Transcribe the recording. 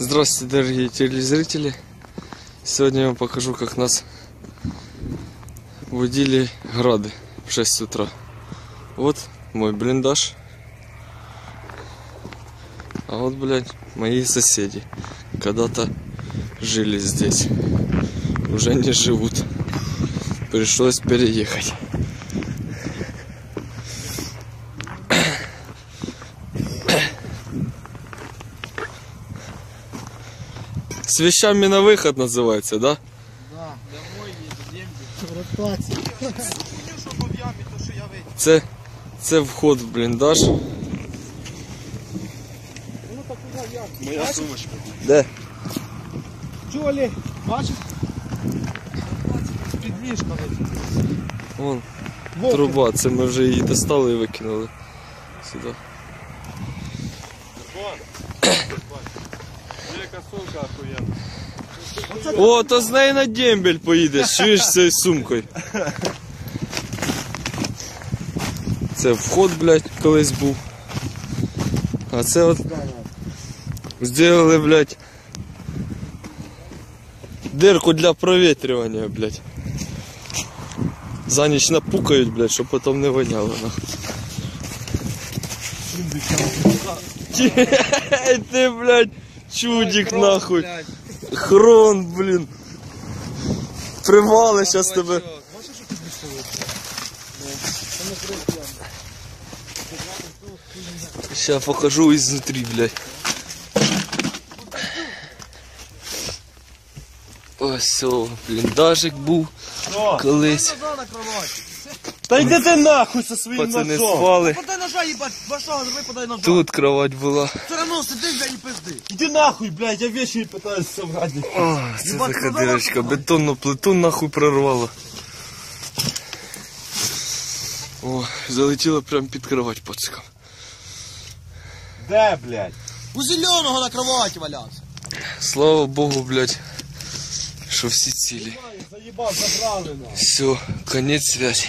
Здравствуйте, дорогие телезрители. Сегодня я вам покажу, как нас водили грады в 6 утра. Вот мой блиндаж. А вот, блядь, мои соседи. Когда-то жили здесь. Уже не живут. Пришлось переехать. С вещами на выход называется, да? Да, домой їду, дембі. Розплаці. що в ямі, то що я вийду. Це, це вход в бліндаж. Ну так куди я? Моя сумочка. Де? Чолі, бачиш? Підмішка лежить. Вон Вовки. труба, це ми вже її достали і викинули сюди. Яка сумка охуєнна. О, то з неї на дембель поїдеш, чуєш з цією сумкою. Це вход, блядь, колись був. А це от зробили, блядь, дирку для провітрювання, блядь. За ніч напукають, блядь, щоб потім не воняло, нахуй. Ти, блядь, чудик, нахуй. Хрон, блін. Привали щас тебе. Ща покажу изнутри, блядь. Ось о, бліндажик був колись. Та йди ти нахуй со своїм Пацани ножом. спали. Подай ножа, їбать, вашого, ви подай ножа. Тут кровать була. Все одно сиди, блядь, і пизди. Іди нахуй, блядь, я вещи пытаюсь собрать. О, це така дирочка. Бетонну плиту нахуй прорвало. О, залетіло прямо під кровать пациком. Де, блядь? У зеленого на кроваті валявся. Слава Богу, блядь, що всі цілі. Заїбав, забрали нахуй. Все, конец связи.